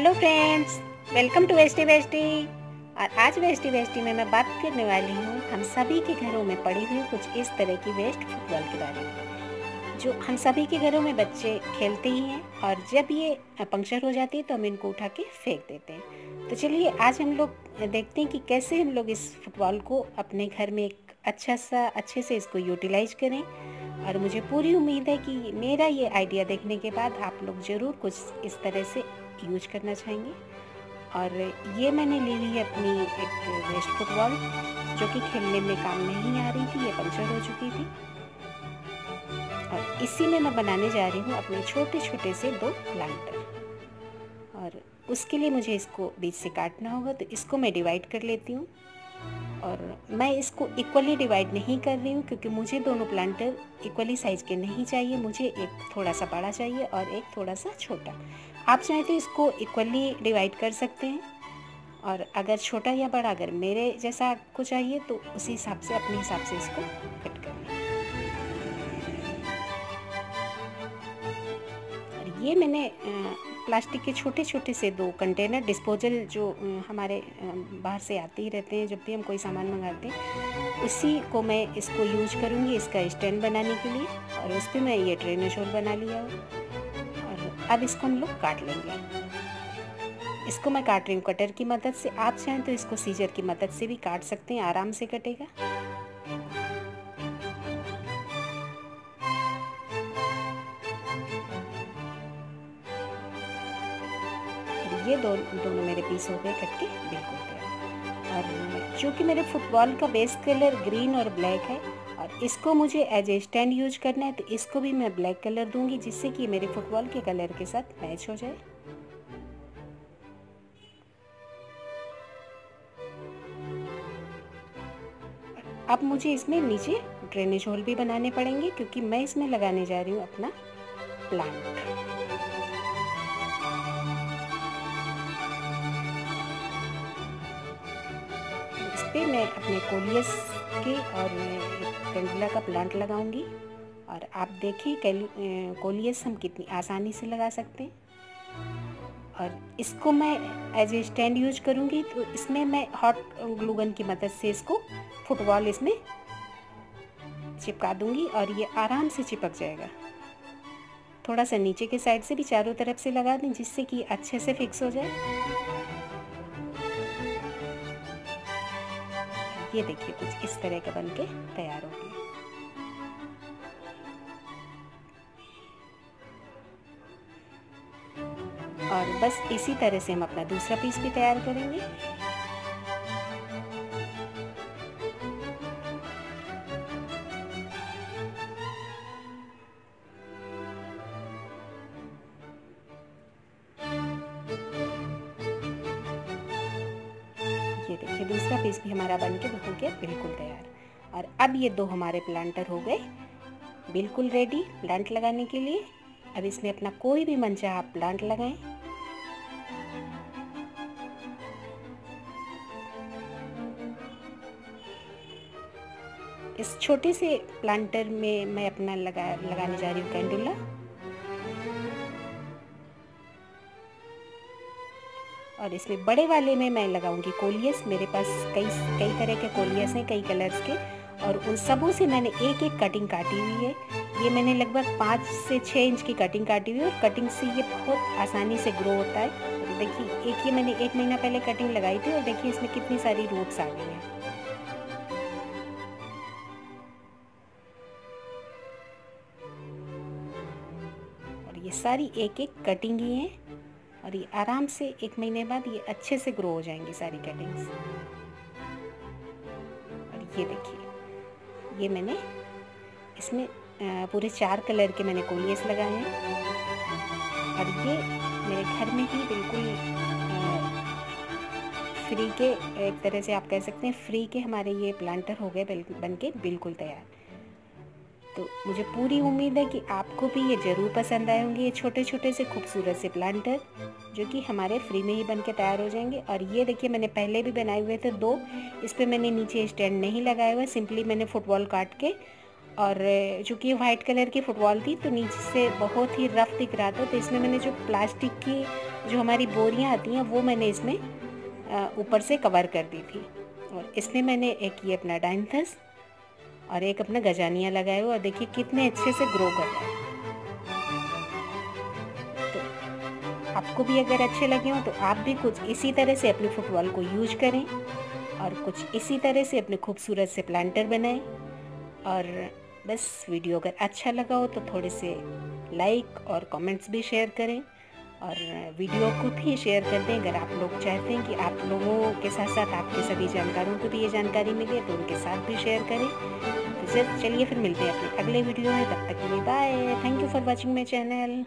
Hello friends, welcome to वेस्टी वेस्टी। और आज वेस्टी वेस्टी में मैं बात करने वाली हूँ हम सभी के घरों में पड़ी हुई कुछ इस तरह की वेस्ट फुटबॉल के बारे में, जो हम सभी के घरों में बच्चे खेलते ही हैं और जब ये पंक्चर हो जाती है तो हम इनको उठा के फेंक देते हैं। तो चलिए आज हम लोग देखते हैं कि कैसे हम लोग इस फुटबॉल को अपने घर में एक अच्छा सा, अच्छे से इसको यूटिलाइज करें और मुझे पूरी उम्मीद है कि मेरा ये आइडिया देखने के बाद आप लोग ज़रूर कुछ इस तरह से यूज़ करना चाहेंगे। और ये मैंने ले ली है अपनी एक वेस्ट फुटबॉल, जो कि खेलने में काम नहीं आ रही थी, ये पंचर हो चुकी थी। और इसी में मैं बनाने जा रही हूँ अपने छोटे छोटे से दो प्लांटर। और उसके लिए मुझे इसको बीच से काटना होगा तो इसको मैं डिवाइड कर लेती हूँ। और मैं इसको इक्वली डिवाइड नहीं कर रही हूँ क्योंकि मुझे दोनों प्लांटर इक्वली साइज़ के नहीं चाहिए। मुझे एक थोड़ा सा बड़ा चाहिए और एक थोड़ा सा छोटा। आप चाहें तो इसको इक्वली डिवाइड कर सकते हैं। और अगर छोटा या बड़ा, अगर मेरे जैसा आपको चाहिए तो उसी हिसाब से, अपने हिसाब से इसको कट कर लें ये मैंने प्लास्टिक के छोटे छोटे से दो कंटेनर डिस्पोजल जो हमारे बाहर से आते ही रहते हैं जब भी हम कोई सामान मंगाते हैं, उसी को मैं इसको यूज़ करूँगी इसका स्टैंड बनाने के लिए और उस पर मैं ये ट्रेनर शोल बना लिया और अब इसको हम लोग काट लेंगे। इसको मैं काट रही हूँ कटर की मदद से, आप चाहें तो इसको सीजर की मदद से भी काट सकते हैं, आराम से कटेगा। ये दो, दोनों मेरे पीस हो गए कट के बिल्कुल तैयार और चूँकि मेरे फुटबॉल का बेस कलर ग्रीन और ब्लैक है, और इसको मुझे एज ए स्टैंड यूज़ करना है तो इसको भी मैं ब्लैक कलर दूँगी, जिससे कि मेरे फुटबॉल के कलर के साथ मैच हो जाए। अब मुझे इसमें नीचे ड्रेनेज होल भी बनाने पड़ेंगे, क्योंकि मैं इसमें लगाने जा रही हूँ अपना प्लांट पे मैं अपने कोलियस के और कैंडुला का प्लांट लगाऊँगी। और आप देखिए कोलियस हम कितनी आसानी से लगा सकते हैं। और इसको मैं एज ए स्टैंड यूज़ करूँगी तो इसमें मैं हॉट ग्लूगन की मदद से इसको फुटबॉल इसमें चिपका दूँगी और ये आराम से चिपक जाएगा। थोड़ा सा नीचे के साइड से भी चारों तरफ़ से लगा दें, जिससे कि अच्छे से फिक्स हो जाए। ये देखिए, कुछ इस तरह का बन के तैयार हो गया। और बस इसी तरह से हम अपना दूसरा पीस भी तैयार करेंगे। दूसरा पीस भी हमारा बन के हो गया, बिल्कुल तैयार। और अब ये दो हमारे प्लांटर हो गए, बिल्कुल रेडी प्लांट लगाने के लिए। अब इसमें अपना कोई भी मन चाह आप प्लांट लगाएँ। इस छोटे से प्लांटर में मैं अपना लगा, लगाने जा रही हूँ कैंडुला और इसमें बड़े वाले में मैं लगाऊँगी कोलियस। मेरे पास कई कई तरह के कोलियस हैं, कई कलर्स के। और उन सबों से मैंने एक एक कटिंग काटी हुई है। ये मैंने लगभग पाँच से छः इंच की कटिंग काटी हुई है और कटिंग से ये बहुत आसानी से ग्रो होता है। और देखिए, एक ये मैंने एक महीना पहले कटिंग लगाई थी और देखिए इसमें कितनी सारी रूट्स आ गई हैं। ये सारी एक एक कटिंग ही है। और ये आराम से एक महीने बाद ये अच्छे से ग्रो हो जाएँगी सारी कटिंग्स और ये देखिए, ये मैंने इसमें पूरे चार कलर के मैंने कोलियस लगाए हैं। और ये मेरे घर में ही बिल्कुल फ्री के एक तरह से आप कह सकते हैं फ्री के हमारे ये प्लांटर हो गए बन के बिल्कुल तैयार। तो मुझे पूरी उम्मीद है कि आपको भी ये ज़रूर पसंद आए होंगे ये छोटे छोटे से खूबसूरत से प्लांटर, जो कि हमारे फ्री में ही बन के तैयार हो जाएँगे। और ये देखिए, मैंने पहले भी बनाए हुए थे दो। इस पर मैंने नीचे स्टैंड नहीं लगाया हुआ, सिंपली मैंने फुटबॉल काट के और चूँकि वाइट कलर की फुटबॉल थी तो नीचे से बहुत ही रफ दिख रहा था तो इसमें मैंने जो प्लास्टिक की जो हमारी बोरियाँ आती हैं, वो मैंने इसमें ऊपर से कवर कर दी थी। और इसमें मैंने एक ये अपना डाइनथस और एक अपना गजानिया लगाए हुए, और देखिए कितने अच्छे से ग्रो कर रहा है। तो आपको भी अगर अच्छे लगे हो तो आप भी कुछ इसी तरह से अपने फुटबॉल को यूज़ करें, और कुछ इसी तरह से अपने खूबसूरत से प्लांटर बनाएँ। और बस वीडियो अगर अच्छा लगा हो तो थोड़े से लाइक और कमेंट्स भी शेयर करें। और वीडियो को भी शेयर कर दें, अगर आप लोग चाहते हैं कि आप लोगों के साथ साथ आपके सभी जानकारों को भी ये जानकारी मिले तो उनके साथ भी शेयर करें। चलिए फिर मिलते हैं अपने अगले वीडियो में, तब तक के लिए bye thank you for watching my channel